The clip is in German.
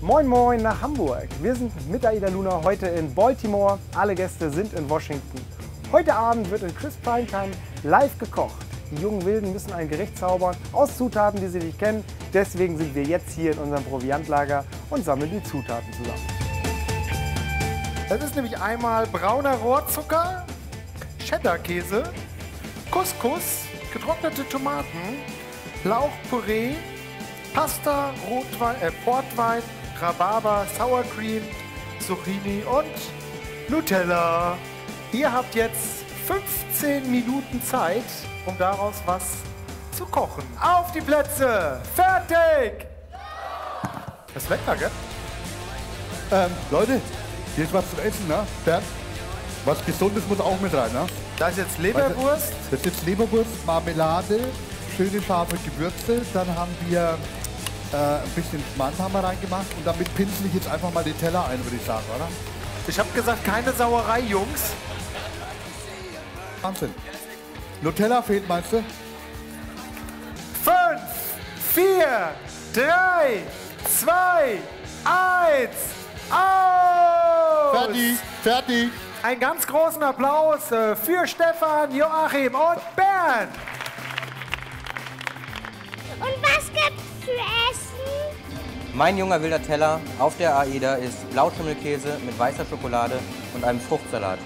Moin Moin nach Hamburg. Wir sind mit AIDA Luna heute in Baltimore. Alle Gäste sind in Washington. Heute Abend wird in Chris Primetime live gekocht. Die jungen Wilden müssen ein Gericht zaubern aus Zutaten, die sie nicht kennen. Deswegen sind wir jetzt hier in unserem Proviantlager und sammeln die Zutaten zusammen. Das ist nämlich einmal brauner Rohrzucker, Cheddar-Käse, Couscous, getrocknete Tomaten, Lauchpüree, Pasta, Rotwein, äh, Portwein, Rhabarber, Sour Cream, Zucchini und Nutella. Ihr habt jetzt 15 Minuten Zeit, um daraus was zu kochen. Auf die Plätze! Fertig! Das ist lecker, gell? Ähm, Leute, hier ist was zum Essen, ne? Bernd, was Gesundes muss auch mit rein, ne? Da ist jetzt Leberwurst. Das ist jetzt Leberwurst, Marmelade, schöne scharfe Gewürze. Dann haben wir äh, ein bisschen Schmand haben wir reingemacht. Und damit pinsel ich jetzt einfach mal den Teller ein, würde ich sagen, oder? Ich habe gesagt, keine Sauerei, Jungs. Wahnsinn. Nutella fehlt, meinst du? Fünf, vier, drei, zwei, eins, aus! Fertig, fertig. Einen ganz großen Applaus äh, für Stefan, Joachim und Bernd. Und was? Mein junger wilder Teller auf der AIDA ist Blauschimmelkäse mit weißer Schokolade und einem Fruchtsalat.